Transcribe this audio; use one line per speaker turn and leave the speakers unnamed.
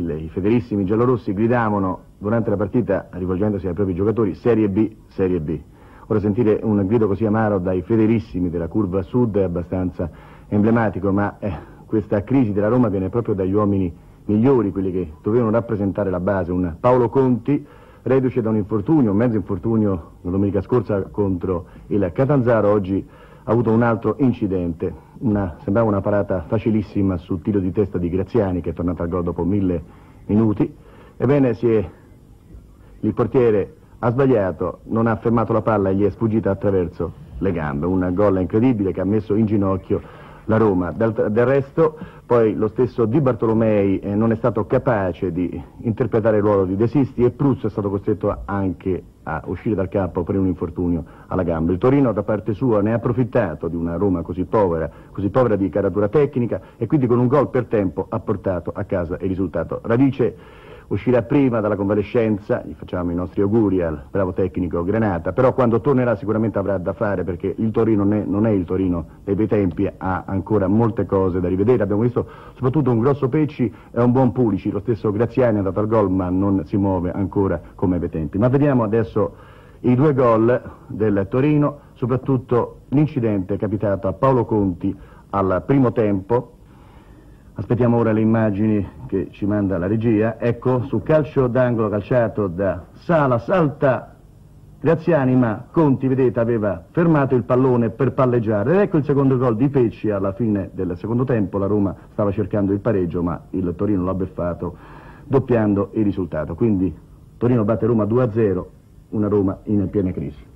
i federissimi giallorossi gridavano durante la partita, rivolgendosi ai propri giocatori, Serie B, Serie B. Ora sentire un grido così amaro dai federissimi della curva sud è abbastanza emblematico, ma eh, questa crisi della Roma viene proprio dagli uomini migliori, quelli che dovevano rappresentare la base, un Paolo Conti, reduce da un infortunio, un mezzo infortunio la domenica scorsa contro il Catanzaro, oggi ha avuto un altro incidente, una, sembrava una parata facilissima sul tiro di testa di Graziani che è tornato al gol dopo mille minuti, ebbene è, il portiere ha sbagliato, non ha fermato la palla e gli è sfuggita attraverso le gambe, un gol incredibile che ha messo in ginocchio la Roma. Del, del resto poi lo stesso Di Bartolomei eh, non è stato capace di interpretare il ruolo di De Sisti e Pruzzo è stato costretto anche a uscire dal campo per un infortunio alla gamba. Il Torino da parte sua ne ha approfittato di una Roma così povera, così povera di caratura tecnica e quindi con un gol per tempo ha portato a casa il risultato. Radice uscirà prima dalla convalescenza, gli facciamo i nostri auguri al bravo tecnico Granata, però quando tornerà sicuramente avrà da fare perché il Torino non è, non è il Torino dei bei tempi, ha ancora molte cose da rivedere, abbiamo visto soprattutto un grosso Pecci e un buon Pulici, lo stesso Graziani è andato al gol ma non si muove ancora come ai bei tempi. Ma vediamo adesso i due gol del Torino, soprattutto l'incidente capitato a Paolo Conti al primo tempo, Aspettiamo ora le immagini che ci manda la regia. Ecco, su calcio d'angolo calciato da Sala, salta Graziani, ma Conti, vedete, aveva fermato il pallone per palleggiare. Ed ecco il secondo gol di Pecci alla fine del secondo tempo. La Roma stava cercando il pareggio, ma il Torino l'ha beffato, doppiando il risultato. Quindi Torino batte Roma 2-0, una Roma in piena crisi.